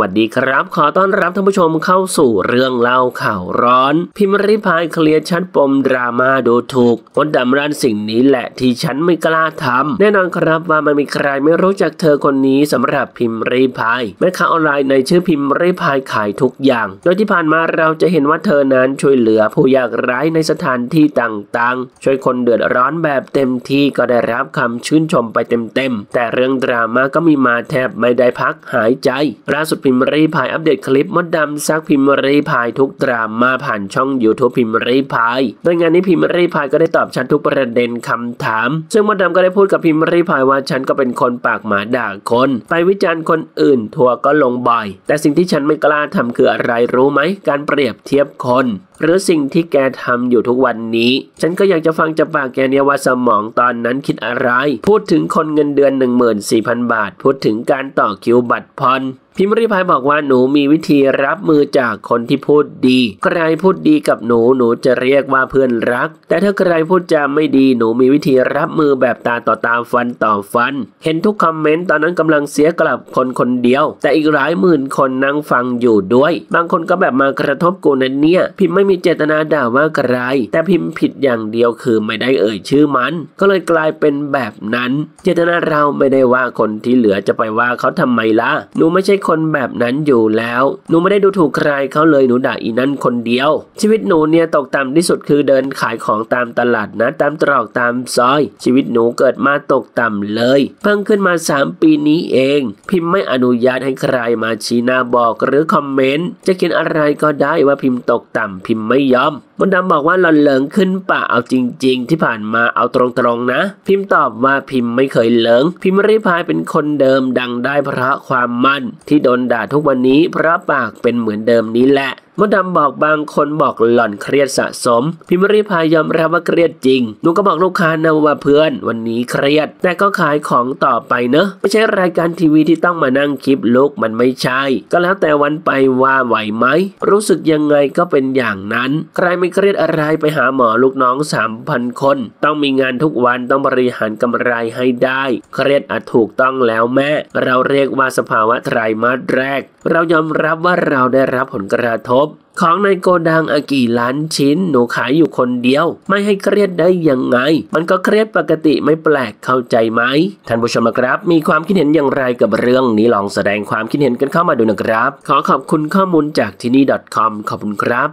วัสดีครับ ขอต้อนรับท่านผู้ชมเข้าสู่เรื่องเล่าข่าวร้อน พิมพ์ริพายเคลียร์ชัดปมดราม่าดูถูกคนดำรันสิ่งนี้แหละที่ฉันไม่กล้าทำแน่นอนครับว่ามันมีใครไม่รู้จักเธอคนนี้สำหรับพิมพ์ริพายแม่ค้าออนไลน์ในชื่อพิมพ์ริพายขายทุกอย่าง โดยที่ผ่านมาเราจะเห็นว่าเธอนั้นช่วยเหลือผู้ยากไร้ในสถานที่ต่างๆ ช่วยคนเดือดร้อนแบบเต็มที่ก็ได้รับคำชื่นชมไปเต็มๆแต่เรื่องดราม่าก็มีมาแทบไม่ได้พักหายใจล่าสุดพิมพ์รีพายอัปเดตคลิปมดดำซักพิมพ์รีพายทุกดราม่าผ่านช่อง YouTube พิมพ์รีพายโดยงานนี้พิมพ์รีพายก็ได้ตอบชัดทุกประเด็นคำถาม ซึ่งมดดำก็ได้พูดกับพิมพ์รีพายว่าฉันก็เป็นคนปากหมาด่าคน ไปวิจารณ์คนอื่นทัวก็ลงบ่อย แต่สิ่งที่ฉันไม่กล้าทำคืออะไรรู้ไหมการเปรียบเทียบคน หรือสิ่งที่แกทำอยู่ทุกวันนี้ ฉันก็อยากจะฟังจากปากแกเนี่ยว่าสมองตอนนั้นคิดอะไร พูดถึงคนเงินเดือน 14,000 บาท พูดถึงการต่อคิวบัตรพร พิมพ์ริพายบอกว่าหนูมีวิธีรับมือจากคนที่พูดดี ใครพูดดีกับหนูหนูจะเรียกว่าเพื่อนรัก แต่ถ้าใครพูดจาไม่ดีหนูมีวิธีรับมือแบบตาต่อตาฟันต่อฟัน เห็นทุกคอมเมนต์ตอนนั้นกำลังเสียกลับคนคนเดียว แต่อีกหลายหมื่นคนนั่งฟังอยู่ด้วย บางคนก็แบบมากระทบกูนันเนี่ย พิมพ์ไม่มีเจตนาด่าว่าใคร แต่พิมพ์ผิดอย่างเดียวคือไม่ได้เอ่ยชื่อมัน ก็เลยกลายเป็นแบบนั้น เจตนาเราไม่ได้ว่าคนที่เหลือจะไปว่าเขาทำไมล่ะหนูไม่ใช่คนแบบนั้นอยู่แล้ว หนูไม่ได้ดูถูกใครเขาเลยหนูด่าอีนั่นคนเดียว ชีวิตหนูเนี่ยตกต่ำที่สุดคือเดินขายของตามตลาดนะตามตรอกตามซอย ชีวิตหนูเกิดมาตกต่ำเลย เพิ่งขึ้นมา 3 ปีนี้เอง พิมพ์ไม่อนุญาตให้ใครมาชี้หน้าบอกหรือคอมเมนต์จะเขียนอะไรก็ได้ว่าพิมพ์ตกต่ำพิมพ์ไม่ยอมมดดำบอกว่าหลอนเหลิงขึ้นป่าเอาจริง ๆ ที่ผ่านมาเอาตรงๆนะ พิมพ์ตอบว่าพิมพ์ไม่เคยเหลิง พิมพ์ริพายเป็นคนเดิมดังได้เพราะความมั่นที่นี่โดนด่าทุกวันนี้เพราะปากเป็นเหมือนเดิมนี้แหละ มดดำบอกบางคนบอกหล่อนเครียดสะสม พิมริพายยอมรับว่าเครียดจริงหนูก็บอกลูกค้านะว่าเพื่อน วันนี้เครียด แต่ก็ขายของต่อไปเนอะไม่ใช่รายการทีวีที่ต้องมานั่งคลิปลุกมันไม่ใช่ ก็แล้วแต่วันไปว่าไหวไหมรู้สึกยังไงก็เป็นอย่างนั้น ใครไม่เครียดอะไรไปหาหมอลูกน้องสามพันคน ต้องมีงานทุกวันต้องบริหารกำไรให้ได้ เครียดอาจถูกต้องแล้วแม่ เราเรียกว่าสภาวะไตรมาสแรก เรายอมรับว่าเราได้รับผลกระทบของในโกดังอากี่ล้านชิ้น หนูขายอยู่คนเดียว ไม่ให้เครียดได้ยังไง มันก็เครียดปกติไม่แปลกเข้าใจไหมท่านผู้ชมครับ มีความคิดเห็นอย่างไรกับเรื่องนี้ลองแสดงความคิดเห็นกันเข้ามาดูนะครับ ขอขอบคุณข้อมูลจากที่นี่ .com ขอบคุณครับ